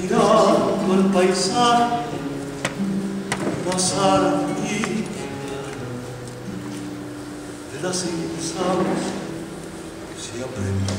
mirando el paisaje, pasar a de las impulsadas se aprendió.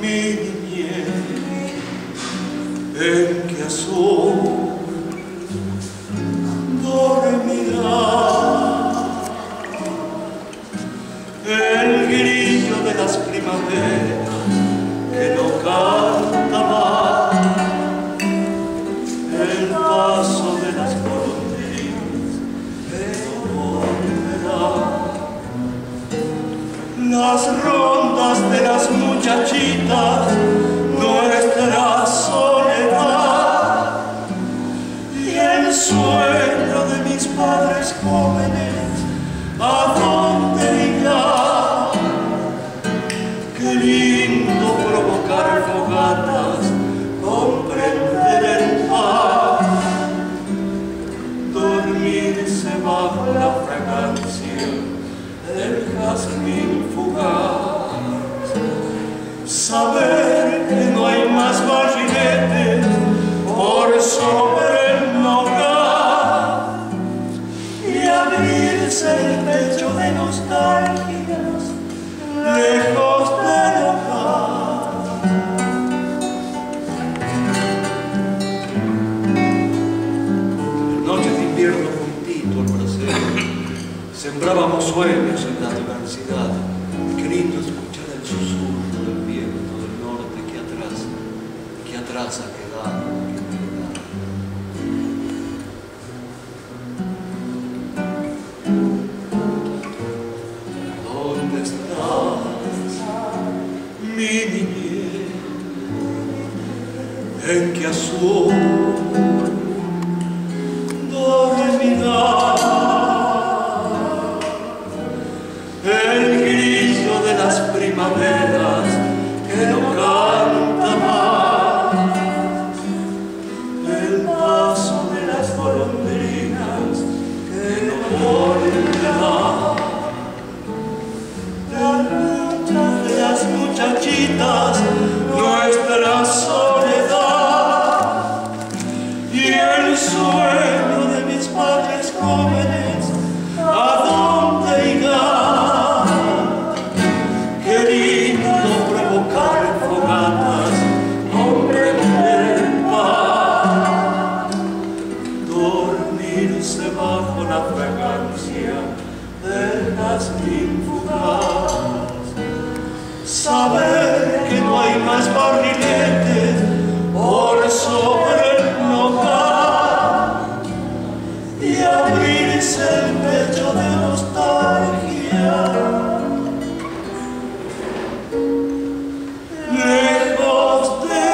Mi niñez? ¿En qué azul Las rondas de las muchachitas, saber que no hay más barriletes por sobre el nogal y abrirse el pecho de nostalgias lejos del hogar. En noches de invierno juntito al brasero, sembrábamos sueños en la diversidad. Qué que atrás ha quedado. que quedado. ¿Dónde estás, mi niñez? ¿En qué azul? El grillo de las primaveras que no canta nuestra soledad. Y el sueño de mis padres jóvenes, ¿a dónde irá? Provocar fogatas, comprender el paz, dormirse bajo la fragancia del jazmín fugaz, saber las barriletes ores sobre el local y abrirse el pecho de nostalgia. El bosque